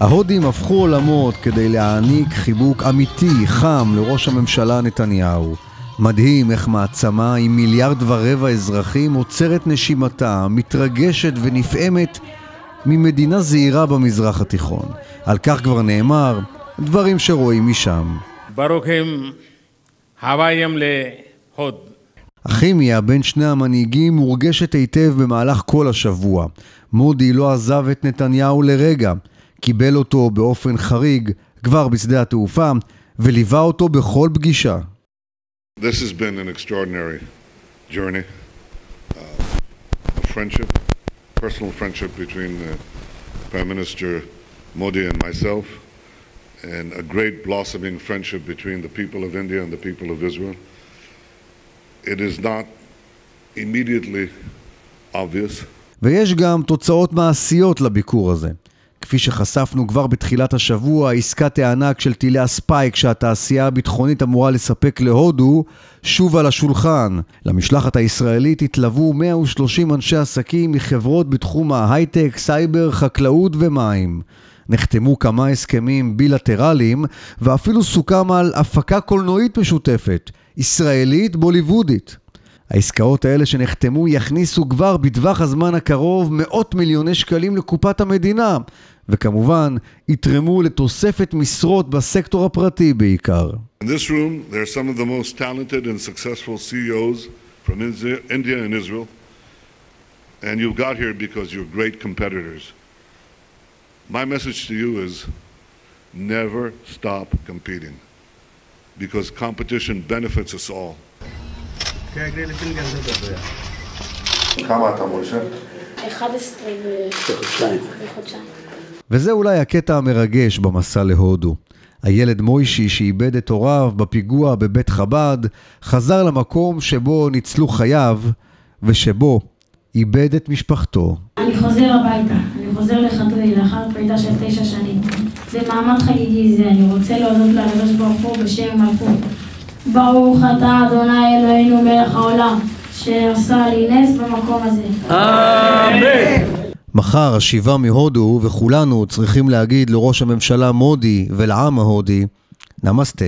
ההודים הפכו עולמות כדי להעניק חיבוק אמיתי, חם, לראש הממשלה נתניהו. מדהים איך מעצמה עם מיליארד ורבע אזרחים עוצרת נשימתה, מתרגשת ונפעמת ממדינה זעירה במזרח התיכון. על כך כבר נאמר, דברים שרואים משם. ברוכים הבאים להוד. הכימיה בין שני המנהיגים מורגשת היטב במהלך כל השבוע. מודי לא עזב את נתניהו לרגע, קיבל אותו באופן חריג כבר בשדה התעופה וליווה אותו בכל פגישה. This has been an extraordinary journey, uh, a friendship, personal friendship between uh, Prime Minister Modi and myself, and a great blossoming friendship between the people of India and the people of Israel. It is not immediately obvious. ויש גם תוצאות מעשיות לביקור הזה. כפי שחשפנו כבר בתחילת השבוע, עסקת הענק של טילי הספייק שהתעשייה הביטחונית אמורה לספק להודו, שוב על השולחן. למשלחת הישראלית התלוו 130 אנשי עסקים מחברות בתחום ההייטק, סייבר, חקלאות ומים. נחתמו כמה הסכמים בילטרליים, ואפילו סוכם על הפקה קולנועית משותפת, ישראלית בוליוודית. העסקאות האלה שנחתמו יכניסו כבר בטווח הזמן הקרוב מאות מיליוני שקלים לקופת המדינה, וכמובן יתרמו לתוספת משרות בסקטור הפרטי בעיקר. Room, there are some of the most talented and successful CEOs from India and Israel, and you got here because you're great competitors. My message to you is never stop competing, because competition benefits us all. כמה אתה משה? 11 בחודשיים. וזה אולי הקטע המרגש במסע להודו. הילד מוישי שאיבד את הוריו בפיגוע בבית חב"ד, חזר למקום שבו ניצלו חייו, ושבו איבד את משפחתו. אני חוזר הביתה, אני חוזר לחדרי לאחר פרידה של תשע שנים. זה מעמד חגיגי זה, אני רוצה להודות לקדוש ברוך הוא בשם מלכות. ברוך אתה אדוני אלוהינו מלך העולם, שעשה לי נס במקום הזה. אמן! מחר השיבה מהודו וכולנו צריכים להגיד לראש הממשלה מודי ולעם ההודי, נמסטה.